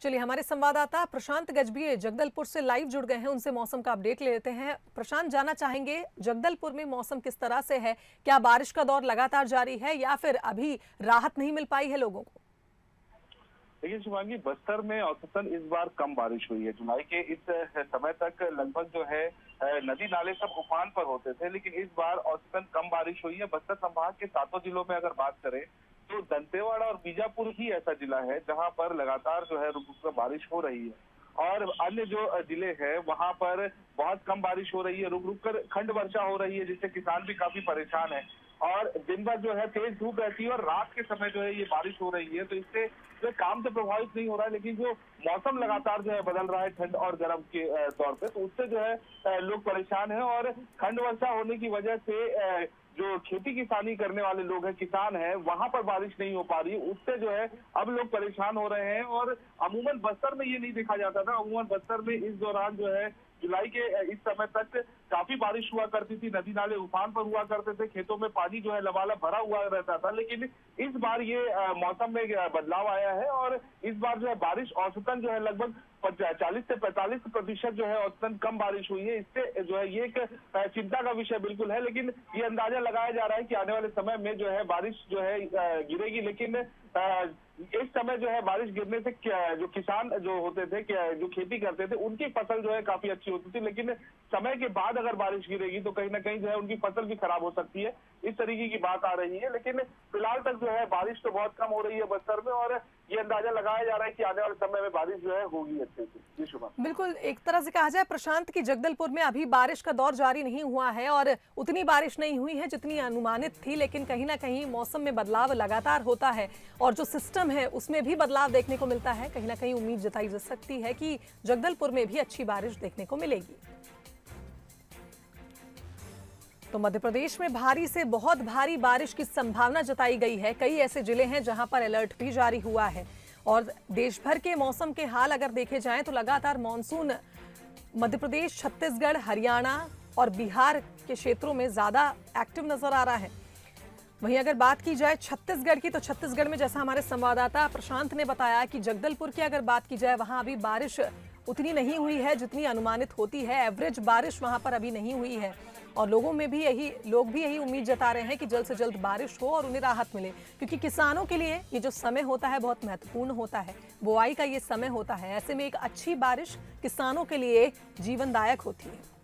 चलिए, हमारे संवाददाता प्रशांत गजबीये जगदलपुर से लाइव जुड़ गए हैं। उनसे मौसम का अपडेट ले लेते हैं। प्रशांत जाना चाहेंगे जगदलपुर में मौसम किस तरह से है? क्या बारिश का दौर लगातार जारी है या फिर अभी राहत नहीं मिल पाई है लोगों को? देखिए शिवांगी बस्तर में औसतन इस बार कम बारिश हुई है। जुलाई के इस समय तक लगभग जो है, नदी नाले सब उफान पर होते थे, लेकिन इस बार औसतन कम बारिश हुई है। बस्तर संभाग के सातों जिलों में अगर बात करें तो दंतेवाड़ा और बीजापुर ही ऐसा जिला है, जहाँ पर लगातार जो है रुक रुक बारिश हो रही है। और अन्य जो ज़िले हैं, वहाँ पर बहुत कम बारिश हो रही है रुक रुक कर खंड वर्षा हो रही है, जिससे किसान भी काफ़ी परेशान है। और दिन भर जो है तेज धूप रहती है और रात के समय जो है ये बारिश हो रही है तो इससे जो काम तो प्रभावित नहीं हो रहा है, लेकिन जो मौसम लगातार जो है बदल रहा है ठंड और गर्म के तौर पे तो उससे जो है लोग परेशान है। और खंड वर्षा होने की वजह से खेती किसानी करने वाले लोग हैं, किसान है, वहाँ पर बारिश नहीं हो पा रही उससे जो है, अब लोग परेशान हो रहे हैं और अमूमन बस्तर में ये नहीं देखा जाता था। अमूमन बस्तर में इस दौरान जो है, जुलाई के, इस समय तक बारिश हुआ करती थी, नदी नाले उफान पर हुआ करते थे, खेतों में पानी जो है, लबालब भरा हुआ रहता था। लेकिन इस बार ये मौसम में बदलाव आया है और इस बार जो है, बारिश औसतन जो है, लगभग चालीस से पैंतालीस प्रतिशत जो है, औसतन कम बारिश हुई है। इससे जो है, ये एक चिंता का विषय बिल्कुल है, लेकिन ये अंदाज़ा लगाया जा रहा है कि आने वाले समय में जो है, बारिश जो है गिरेगी। लेकिन इस समय जो है बारिश गिरने से जो किसान जो होते थे जो खेती करते थे, उनकी फ़सल जो है काफ़ी अच्छी होती थी, लेकिन समय के बाद अगर बारिश गिरेगी तो कहीं ना कहीं जो है उनकी फ़सल भी खराब हो सकती है। इस तरीके की बात आ रही है, लेकिन फ़िलहाल तक जो है बारिश तो बहुत कम हो रही है बस्तर में, और ये अंदाज़ा लगाया जा रहा है कि आने वाले समय में बारिश जो है होगी अच्छे से। जी शुभा बिल्कुल, एक तरह से कहा जाए प्रशांत की जगदलपुर में अभी बारिश का दौर जारी नहीं हुआ है, और उतनी बारिश नहीं हुई है जितनी अनुमानित थी, लेकिन कहीं ना कहीं मौसम में बदलाव लगातार होता है, और जो सिस्टम है, उसमें भी बदलाव देखने को मिलता है। कहीं ना कहीं उम्मीद जताई जा सकती है कि जगदलपुर में भी अच्छी बारिश देखने को मिलेगी। तो मध्य प्रदेश में भारी से बहुत भारी बारिश की संभावना जताई गई है। कई ऐसे ज़िले हैं जहाँ पर अलर्ट भी जारी हुआ है। और देश भर के मौसम के हाल अगर देखे जाएँ तो लगातार मानसून मध्य प्रदेश छत्तीसगढ़, हरियाणा और बिहार के क्षेत्रों में ज़्यादा एक्टिव नज़र आ रहा है। वहीं अगर बात की जाए छत्तीसगढ़ की तो छत्तीसगढ़ में जैसा हमारे संवाददाता प्रशांत ने बताया कि जगदलपुर की अगर बात की जाए, वहाँ अभी बारिश उतनी नहीं हुई है जितनी अनुमानित होती है। एवरेज बारिश वहाँ पर अभी नहीं हुई है। और लोगों में भी यही, लोग भी यही उम्मीद जता रहे हैं कि जल्द से जल्द बारिश हो और उन्हें राहत मिले। क्योंकि किसानों के लिए ये जो समय होता है बहुत महत्वपूर्ण होता है। बुआई का ये समय होता है। ऐसे में एक अच्छी बारिश किसानों के लिए जीवनदायक होती है।